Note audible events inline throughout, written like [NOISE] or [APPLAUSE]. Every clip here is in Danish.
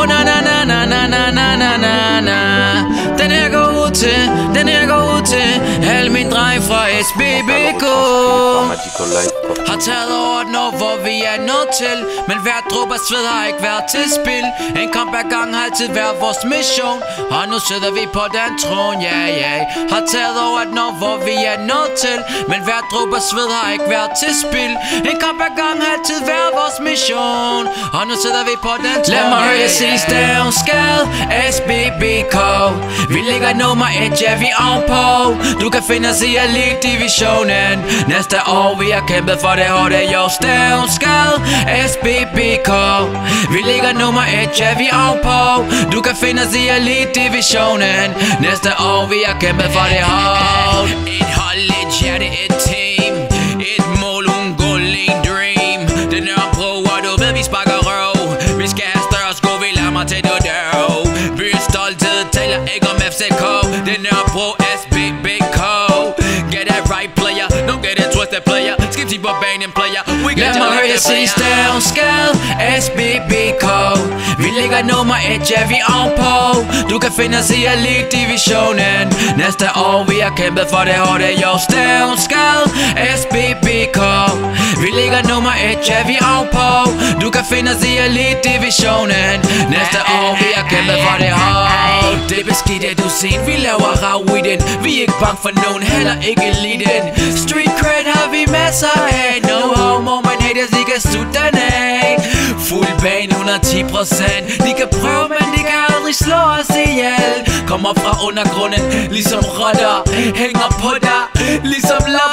Oh na na na na na na na na na na. Den her går ud til, den her går ud til. Al min dreng fra SBBK har taget over et år, hvor vi er nødt til. Men hver dråbe sved har ikke været til spil. En kamp ad gang har altid været vores mission. Og nu sidder vi på den tron, ja yeah, ja. Yeah. Har taget over et år, hvor vi er nødt til. Men hver dråbe sved har ikke været til spil. En kamp ad gang har altid været vores mission. Og nu sidder vi på den tron Lad mig høre jer sige staven skal SBBK Vi ligger nummer et, ja vi ovenpå. Du kan finde os i Elite Divisionen. Næste år vi har kæmpet for det hårde jo staven SBBK Vi ligger nummer et, ja vi er ovenpå. Du kan finde os i Elite Divisionen Næste år vi har kæmpet for det hårdt Et hold, et hjerte, et team. Et mål, en goal, en dream. Den er pro, og du ved vi sparker røv. Vi skal have større sko, vi lader mig til du dør. Byens stolthed tæller ikke om FCK Den er pro, Lad mig høre jer SBBK Vi ligger nummer et, ja vi er ovenpå. Du kan finde os i Elite Divisionen Næste år vi har kæmpet for det hårde jo staven skal SBBK Vi ligger nummer et, ja vi er ovenpå. Du kan finde os i Elite Divisionen Næste år vi har kæmpet for det hårde. Det er beskidt at du set, vi laver rav i den Vi er ikke bange for nogen, heller ikke eliten. Street cred har vi masser af No haters, af. Fuld bane, 110 procent. De kan prøve, men de kan aldrig slå os ihjel. Kommer fra undergrunden, ligesom rotter Hænger på dig, ligesom lammer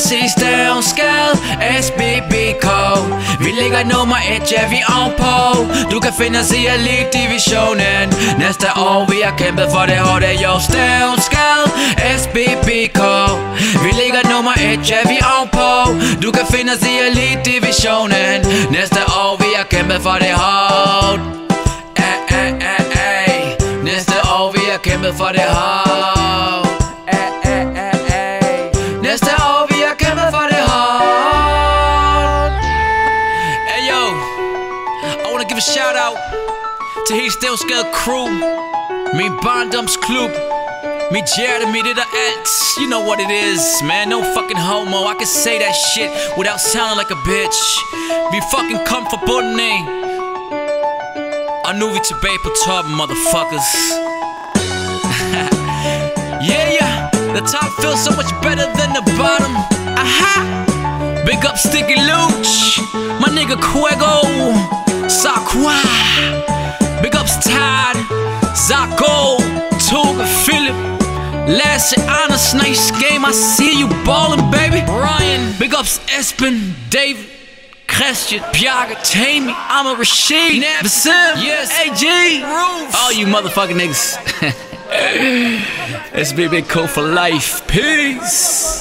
Lad mig høre jer SBBK Vi ligger nummer et, ja vi er ovenpå. Du kan finde os i Elite Divisionen. Næste år vi har kæmpet for det hårde jo staven skal SBBK Vi ligger nummer et, ja vi er ovenpå. Du kan finde os i Elite Divisionen. Næste år vi har kæmpet for det hårdt. Næste år vi har kæmpet for det hårdt. Til hele Stævskade crew. Min barndomsklub. Mit hjerte, mit et og alt. You know what it is, man. No fucking homo. I can say that shit without sounding like a bitch. Vi fucking af Og nu er vi tilbage på toppen, motherfuckers. [LAUGHS] Yeah, yeah. The top feels so much better than the bottom. Aha. Big up Sticky Luch My nigga Quego. Sakwa Big ups Todd Zako Toga Philip Lasse Anders, nice game I see you ballin' baby Ryan Big ups Espen David Christian, Bjarke, Tammy, I'm a Rashid, Vasim, yes, AG, Roof. All you motherfucking niggas. [LAUGHS] SBB Code for life. Peace.